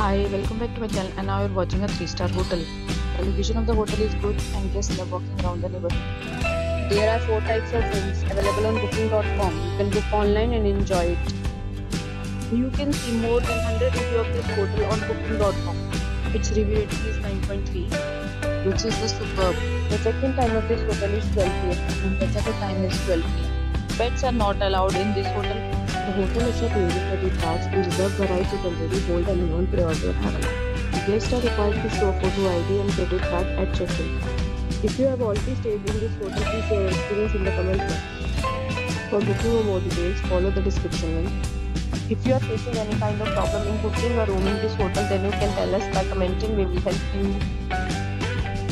Hi, welcome back to my channel and now you're watching a 3-star hotel. The location of the hotel is good and guests love walking around the neighborhood. There are four types of rooms available on booking.com. You can book online and enjoy it. You can see more than 100 reviews of this hotel on booking.com. Its review rating is 9.3, Which is the superb. The check-in time of this hotel is 12 pm And the check-out time is 12 pm. Pets are not allowed in this hotel. The hotel accepts major credit cards. We reserve the right to temporarily hold a and non-priority arrival. Guests are required to show photo ID and credit card at check-in. If you have already stayed in this hotel, please share your experience in the comment box. For booking or more details, follow the description link. If you are facing any kind of problem in booking a room in this hotel, then you can tell us by commenting. We will help you.